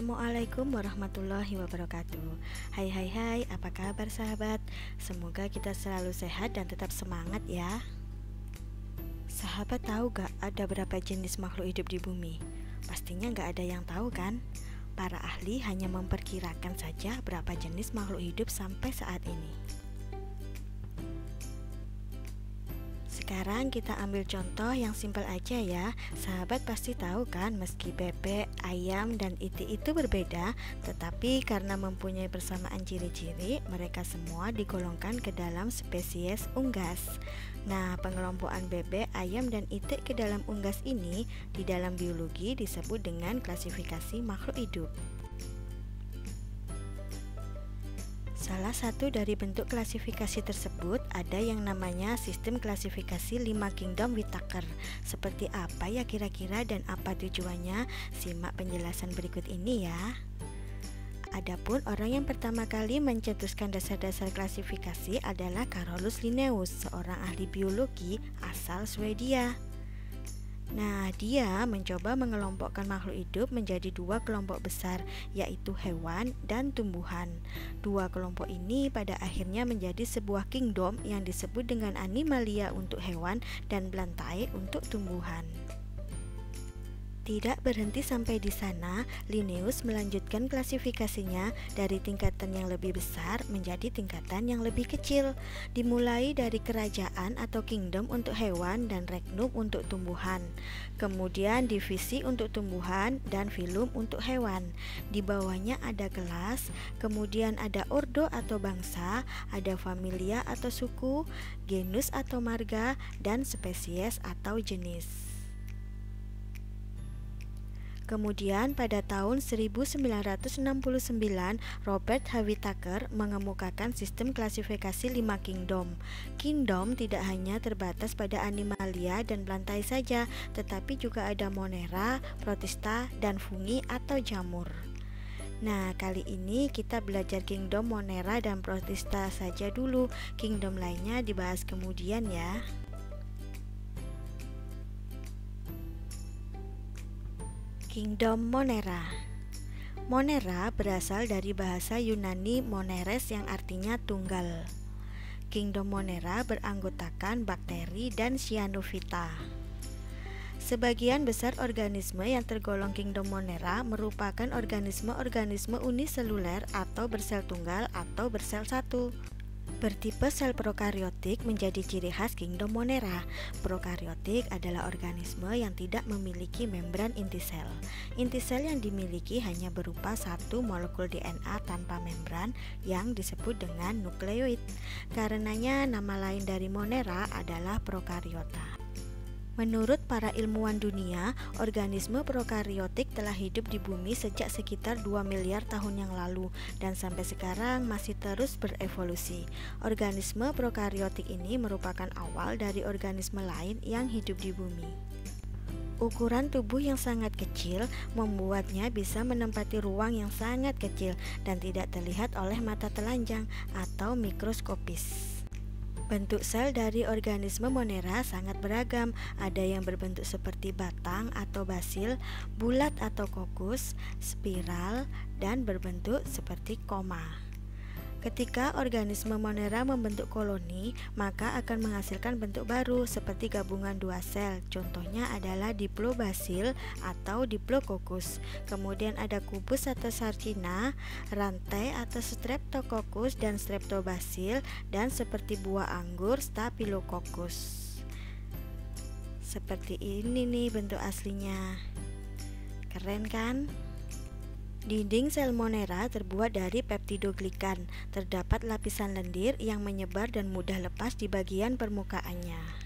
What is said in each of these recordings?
Assalamualaikum warahmatullahi wabarakatuh Hai hai hai, apa kabar sahabat? Semoga kita selalu sehat dan tetap semangat ya Sahabat tahu gak ada berapa jenis makhluk hidup di bumi? Pastinya gak ada yang tahu kan? Para ahli hanya memperkirakan saja berapa jenis makhluk hidup sampai saat ini Sekarang kita ambil contoh yang simpel aja ya. Sahabat pasti tahu kan meski bebek, ayam, dan itik itu berbeda Tetapi karena mempunyai persamaan ciri-ciri Mereka semua digolongkan ke dalam spesies unggas. Nah pengelompokan bebek, ayam, dan itik ke dalam unggas ini Di dalam biologi disebut dengan klasifikasi makhluk hidup Salah satu dari bentuk klasifikasi tersebut ada yang namanya sistem klasifikasi 5 kingdom Whittaker. Seperti apa ya kira-kira dan apa tujuannya? Simak penjelasan berikut ini ya. Adapun orang yang pertama kali mencetuskan dasar-dasar klasifikasi adalah Carolus Linnaeus, seorang ahli biologi asal Swedia. Nah, dia mencoba mengelompokkan makhluk hidup menjadi dua kelompok besar, yaitu hewan dan tumbuhan. Dua kelompok ini pada akhirnya menjadi sebuah kingdom yang disebut dengan animalia untuk hewan dan Blantae untuk tumbuhan. Tidak berhenti sampai di sana, Linnaeus melanjutkan klasifikasinya dari tingkatan yang lebih besar menjadi tingkatan yang lebih kecil, dimulai dari kerajaan atau kingdom untuk hewan dan regnum untuk tumbuhan. Kemudian divisi untuk tumbuhan dan filum untuk hewan. Di bawahnya ada kelas, kemudian ada ordo atau bangsa, ada familia atau suku, genus atau marga, dan spesies atau jenis. Kemudian pada tahun 1969 Robert. Whittaker mengemukakan sistem klasifikasi 5 kingdom. Kingdom tidak hanya terbatas pada animalia dan plantae saja, tetapi juga ada monera, protista, dan fungi atau jamur. Nah, kali ini kita belajar kingdom monera dan protista saja dulu. Kingdom lainnya dibahas kemudian ya. Kingdom Monera. Monera berasal dari bahasa Yunani moneres yang artinya tunggal. Kingdom Monera beranggotakan bakteri dan cyanophyta Sebagian besar organisme yang tergolong Kingdom Monera merupakan organisme-organisme uniseluler atau bersel tunggal atau bersel satu Bertipe sel prokariotik menjadi ciri khas Kingdom Monera. Prokariotik adalah organisme yang tidak memiliki membran inti sel. Inti sel yang dimiliki hanya berupa satu molekul DNA tanpa membran yang disebut dengan nukleoid. Karenanya nama lain dari Monera adalah prokariota. Menurut para ilmuwan dunia, organisme prokariotik telah hidup di bumi sejak sekitar 2 miliar tahun yang lalu dan sampai sekarang masih terus berevolusi. Organisme prokariotik ini merupakan awal dari organisme lain yang hidup di bumi. Ukuran tubuh yang sangat kecil membuatnya bisa menempati ruang yang sangat kecil dan tidak terlihat oleh mata telanjang atau mikroskopis. Bentuk sel dari organisme Monera sangat beragam. Ada yang berbentuk seperti batang atau basil, bulat atau kokus, spiral, dan berbentuk seperti koma. Ketika organisme Monera membentuk koloni, maka akan menghasilkan bentuk baru seperti gabungan dua sel. Contohnya adalah diplobasil atau diplococcus. Kemudian ada kubus atau sarcina, rantai atau streptococcus dan streptobasil dan seperti buah anggur staphylococcus. Seperti ini nih bentuk aslinya. Keren kan? Dinding sel monera terbuat dari peptidoglikan. Terdapat lapisan lendir yang menyebar dan mudah lepas di bagian permukaannya.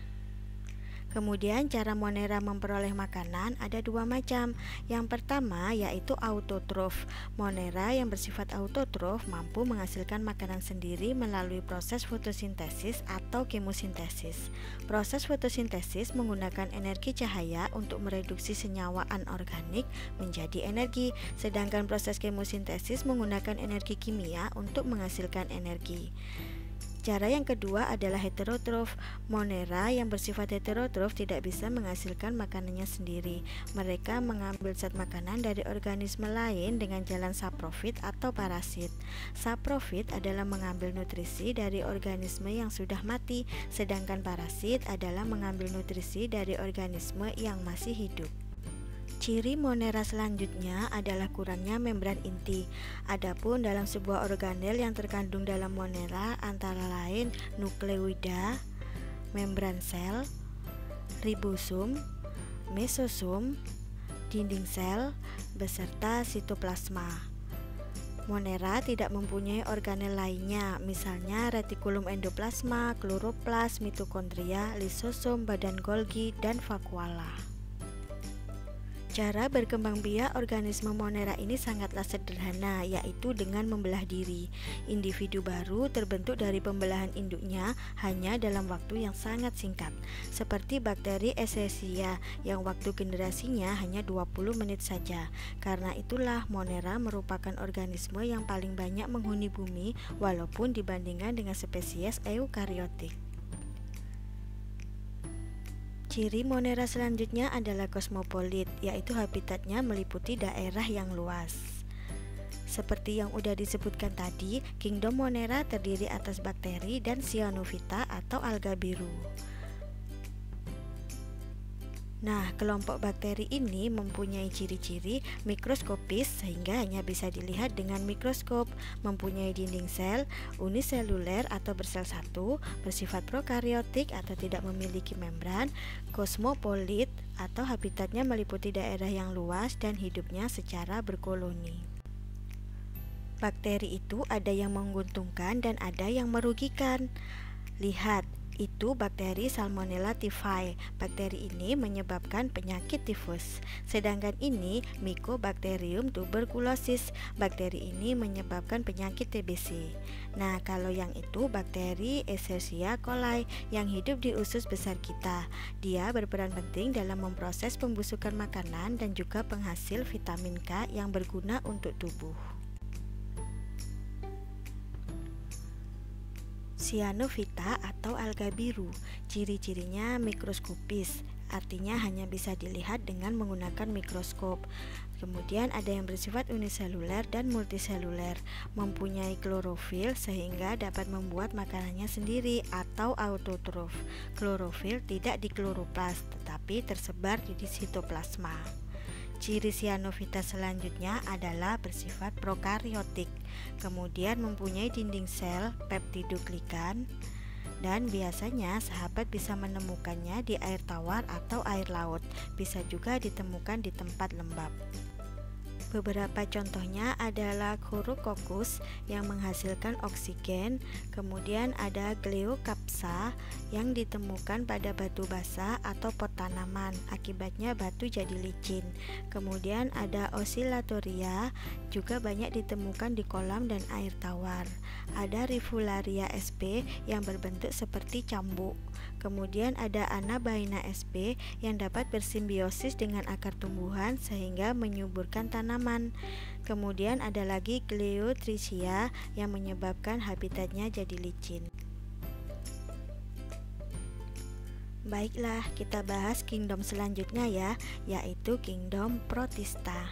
Kemudian cara Monera memperoleh makanan ada dua macam. Yang pertama yaitu autotrof. Monera yang bersifat autotrof mampu menghasilkan makanan sendiri melalui proses fotosintesis atau kemosintesis. Proses fotosintesis menggunakan energi cahaya untuk mereduksi senyawa anorganik menjadi energi, sedangkan proses kemosintesis menggunakan energi kimia untuk menghasilkan energi. Cara yang kedua adalah heterotrof. Monera yang bersifat heterotrof tidak bisa menghasilkan makanannya sendiri. Mereka mengambil zat makanan dari organisme lain dengan jalan saprofit atau parasit. Saprofit adalah mengambil nutrisi dari organisme yang sudah mati, sedangkan parasit adalah mengambil nutrisi dari organisme yang masih hidup. Ciri monera selanjutnya adalah kurangnya membran inti. Adapun dalam sebuah organel yang terkandung dalam monera antara lain nukleoida, membran sel, ribosum, mesosum, dinding sel, beserta sitoplasma. Monera tidak mempunyai organel lainnya, misalnya retikulum endoplasma, kloroplas, mitokondria, lisosom, badan Golgi, dan vakuola. Cara berkembang biak organisme Monera ini sangatlah sederhana, yaitu dengan membelah diri. Individu baru terbentuk dari pembelahan induknya hanya dalam waktu yang sangat singkat, seperti bakteri Escherichia yang waktu generasinya hanya 20 menit saja. Karena itulah Monera merupakan organisme yang paling banyak menghuni bumi walaupun dibandingkan dengan spesies eukariotik. Ciri Monera selanjutnya adalah kosmopolit, yaitu habitatnya meliputi daerah yang luas. Seperti yang sudah disebutkan tadi, Kingdom Monera terdiri atas bakteri dan cyanophyta atau alga biru. Nah, kelompok bakteri ini mempunyai ciri-ciri mikroskopis sehingga hanya bisa dilihat dengan mikroskop, mempunyai dinding sel uniseluler atau bersel satu, bersifat prokaryotik atau tidak memiliki membran, kosmopolit atau habitatnya meliputi daerah yang luas dan hidupnya secara berkoloni. Bakteri itu ada yang menguntungkan dan ada yang merugikan. Lihat, itu bakteri Salmonella typhi. Bakteri ini menyebabkan penyakit tifus. Sedangkan ini Mycobacterium tuberculosis. Bakteri ini menyebabkan penyakit TBC. Nah, kalau yang itu bakteri Escherichia coli yang hidup di usus besar kita. Dia berperan penting dalam memproses pembusukan makanan dan juga penghasil vitamin K yang berguna untuk tubuh. Cyanophyta atau alga biru. Ciri-cirinya mikroskopis, artinya hanya bisa dilihat dengan menggunakan mikroskop. Kemudian ada yang bersifat uniseluler dan multiseluler, mempunyai klorofil sehingga dapat membuat makanannya sendiri atau autotrof. Klorofil tidak di kloroplas tetapi tersebar di sitoplasma. Ciri cyanophyta selanjutnya adalah bersifat prokaryotik, kemudian mempunyai dinding sel peptidoglikan dan biasanya sahabat bisa menemukannya di air tawar atau air laut, bisa juga ditemukan di tempat lembab. Beberapa contohnya adalah Chorococcus yang menghasilkan oksigen, kemudian ada Gleocapsa yang ditemukan pada batu basah atau pot tanaman, akibatnya batu jadi licin. Kemudian ada Oscillatoria juga banyak ditemukan di kolam dan air tawar. Ada Rivularia sp yang berbentuk seperti cambuk. Kemudian ada Anabaina sp yang dapat bersimbiosis dengan akar tumbuhan sehingga menyuburkan tanaman. Kemudian ada lagi Gliotrichia yang menyebabkan habitatnya jadi licin. Baiklah, kita bahas kingdom selanjutnya ya, yaitu kingdom Protista.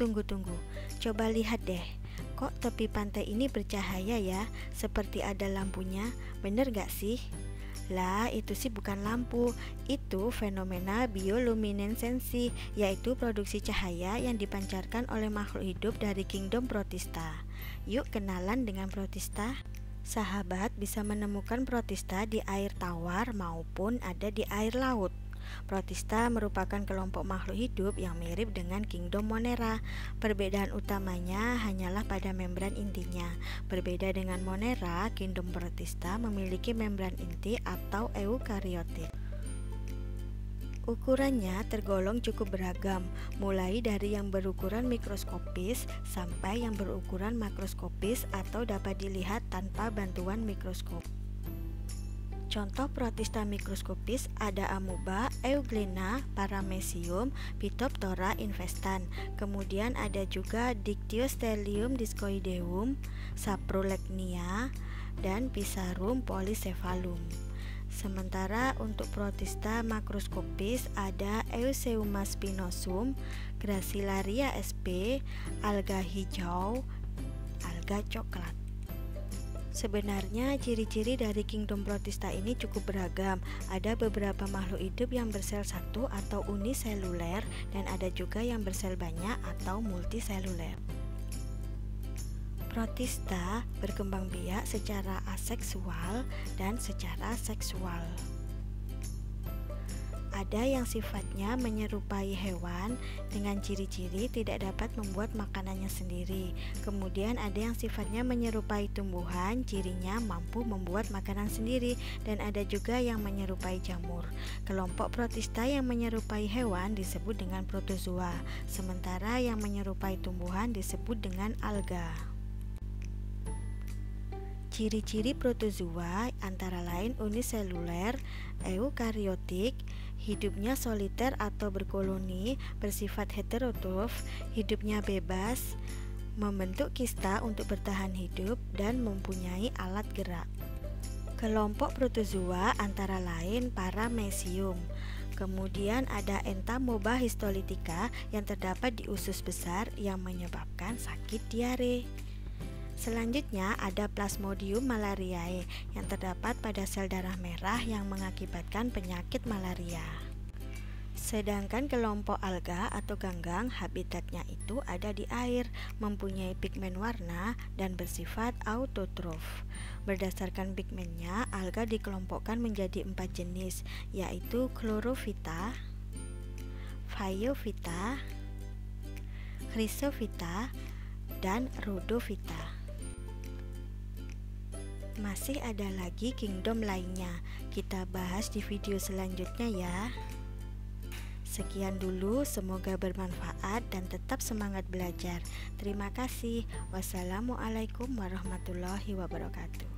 Tunggu-tunggu, coba lihat deh Kok tepi pantai ini bercahaya ya, seperti ada lampunya, bener gak sih? Lah, itu sih bukan lampu, itu fenomena bioluminescensi, yaitu produksi cahaya yang dipancarkan oleh makhluk hidup dari kingdom protista. Yuk kenalan dengan protista. Sahabat bisa menemukan protista di air tawar maupun ada di air laut. Protista merupakan kelompok makhluk hidup yang mirip dengan Kingdom Monera. Perbedaan utamanya hanyalah pada membran intinya. Berbeda dengan Monera, Kingdom Protista memiliki membran inti atau eukariotik. Ukurannya tergolong cukup beragam, mulai dari yang berukuran mikroskopis sampai yang berukuran makroskopis atau dapat dilihat tanpa bantuan mikroskop. Contoh protista mikroskopis ada amuba, euglena, paramecium, Phytophthora investan. Kemudian ada juga Dictyostelium discoideum, Saprolegnia, dan Pisarum polycephalum. Sementara untuk protista makroskopis ada Eusebia spinosum, Gracilaria sp, alga hijau, alga coklat. Sebenarnya ciri-ciri dari kingdom protista ini cukup beragam. Ada beberapa makhluk hidup yang bersel satu atau uniseluler dan ada juga yang bersel banyak atau multiseluler. Protista berkembang biak secara aseksual dan secara seksual. Ada yang sifatnya menyerupai hewan dengan ciri-ciri tidak dapat membuat makanannya sendiri. Kemudian ada yang sifatnya menyerupai tumbuhan, cirinya mampu membuat makanan sendiri dan ada juga yang menyerupai jamur. Kelompok protista yang menyerupai hewan disebut dengan protozoa, sementara yang menyerupai tumbuhan disebut dengan alga. Ciri-ciri protozoa antara lain uniseluler, eukariotik, hidupnya soliter atau berkoloni, bersifat heterotrof, hidupnya bebas, membentuk kista untuk bertahan hidup, dan mempunyai alat gerak. Kelompok protozoa antara lain paramecium. Kemudian ada entamoeba histolitika yang terdapat di usus besar yang menyebabkan sakit diare. Selanjutnya ada Plasmodium malariae yang terdapat pada sel darah merah yang mengakibatkan penyakit malaria. Sedangkan kelompok alga atau ganggang habitatnya itu ada di air, mempunyai pigmen warna dan bersifat autotrof. Berdasarkan pigmennya, alga dikelompokkan menjadi empat jenis, yaitu chlorophyta, phaeophyta, chrysophyta, dan rhodophyta. Masih ada lagi kingdom lainnya. Kita bahas di video selanjutnya ya. Sekian dulu, semoga bermanfaat dan tetap semangat belajar. Terima kasih. Wassalamualaikum warahmatullahi wabarakatuh.